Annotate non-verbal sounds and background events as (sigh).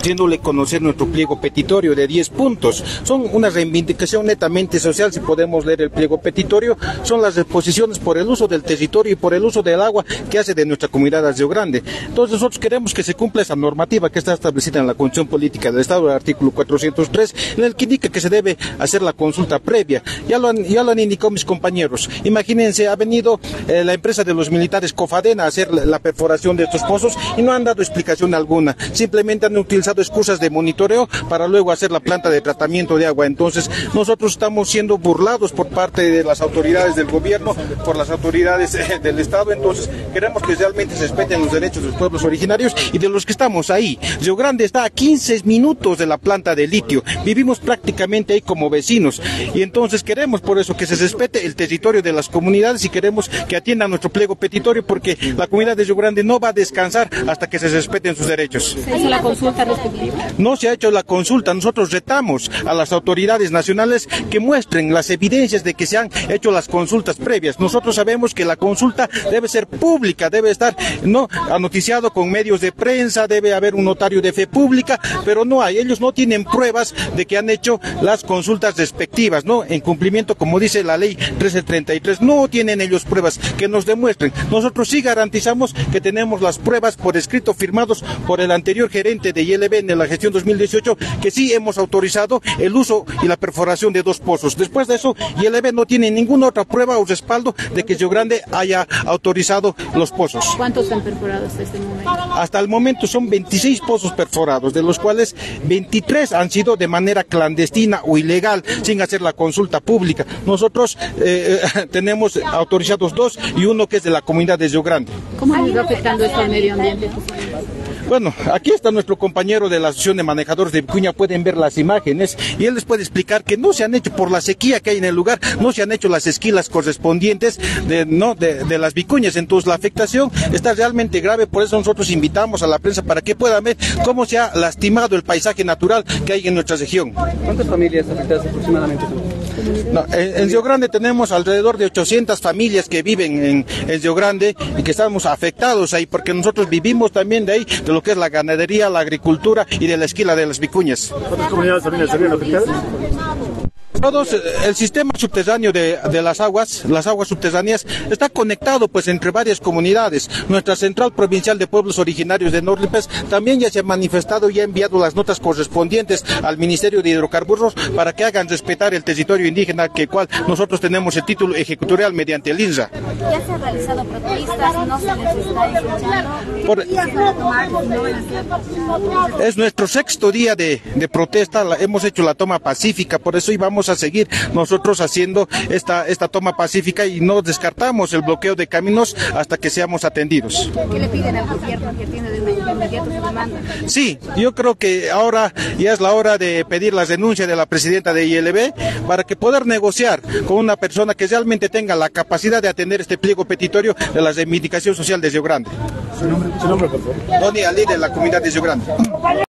haciéndole conocer nuestro pliego petitorio de 10 puntos. Son una reivindicación netamente social, si podemos leer el pliego petitorio, son las exposiciones por el uso del territorio y por el uso del agua que hace de nuestra comunidad Río Grande. Entonces nosotros queremos que se cumpla esa normativa que está establecida en la Constitución Política del Estado, el artículo 403, en el que indica que se debe hacer la consulta previa. Ya lo han, ya lo han indicado mis compañeros. Imagínense, ha venido eh, la empresa de los militares Cofadena a hacer la, la perforación de estos pozos y no han dado explicación alguna. Simplemente han utilizado excusas de monitoreo para luego hacer la planta de tratamiento de agua. Entonces, nosotros estamos siendo burlados por parte de las autoridades del gobierno, por las autoridades eh, del Estado. Entonces, queremos que realmente se respeten los derechos de los pueblos originarios y de los que estamos ahí. Río Grande está a 15 minutos de la planta de litio. Vivimos prácticamente ahí como vecinos. Y entonces queremos por eso que se respete el territorio de las comunidades y queremos que atiendan nuestro pliego petitorio porque la comunidad de Río Grande no va a descansar hasta que se respeten sus derechos. No se ha hecho la consulta. Nosotros retamos a las autoridades nacionales que muestren las evidencias de que se han hecho las consultas previas. Nosotros sabemos que la consulta debe ser pública, debe estar no anoticiado con medios de prensa, debe haber un notario de fe pública, pero no hay. Ellos no tienen pruebas de que han hecho las consultas respectivas, ¿no? En cumplimiento, como dice la ley 1333, no tienen ellos pruebas que nos demuestren. Nosotros sí garantizamos que tenemos las pruebas por escrito firmados por el anterior gerente de ILB en la gestión 2018, que sí hemos autorizado el uso y la perforación de dos pozos. Después de eso, ILB no tiene ninguna otra prueba o respaldo de que Río Grande haya autorizado los pozos. ¿Cuántos han perforado hasta este momento? Hasta el momento son 26 pozos perforados, de los cuales 23 han sido de manera clandestina o ilegal, sin hacer la consulta pública. Nosotros eh, eh, (laughs) tenemos autorizados dos y uno que es de la comunidad de Río Grande. ¿Cómo ha ido afectando esto al medio ambiente? Bueno, aquí está nuestro compañero de la Asociación de Manejadores de Vicuña, pueden ver las imágenes y él les puede explicar que no se han hecho por la sequía que hay en el lugar, no se han hecho las esquilas correspondientes de, no, de, de las vicuñas, entonces la afectación está realmente grave, por eso nosotros invitamos a la prensa para que puedan ver cómo se ha lastimado el paisaje natural que hay en nuestra región. ¿Cuántas familias afectadas aproximadamente? En, en Río Grande tenemos alrededor de 800 familias que viven en, en Río Grande y que estamos afectados ahí porque nosotros vivimos también de ahí, de lo que es la ganadería, la agricultura y de la esquila de las vicuñas. ¿Cuántas comunidades también afectadas? Todos, eh, el sistema subterráneo de, de, las aguas, las aguas subterráneas, está conectado pues entre varias comunidades. Nuestra Central Provincial de Pueblos Originarios de Norlipes también ya se ha manifestado y ha enviado las notas correspondientes al Ministerio de Hidrocarburos para que hagan respetar el territorio indígena que cual nosotros tenemos el título ejecutorial mediante el INSA. Ya se han realizado protestas, no se les está. Es nuestro sexto día de, de protesta, la- hemos hecho la toma pacífica, por eso íbamos a seguir nosotros haciendo esta, esta toma pacífica y no descartamos el bloqueo de caminos hasta que seamos atendidos. ¿Qué le piden al gobierno que tiene de inmediato su demanda? Sí, yo creo que ahora ya es la hora de pedir la renuncia de la presidenta de ILB para que poder negociar con una persona que realmente tenga la capacidad de atender este pliego petitorio de la reivindicación social de Río Grande. Su nombre, su nombre, por favor. Doni Ali de la comunidad de Río Grande.